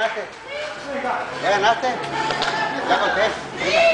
ganaste. ¿Ya ganaste? Ya conté.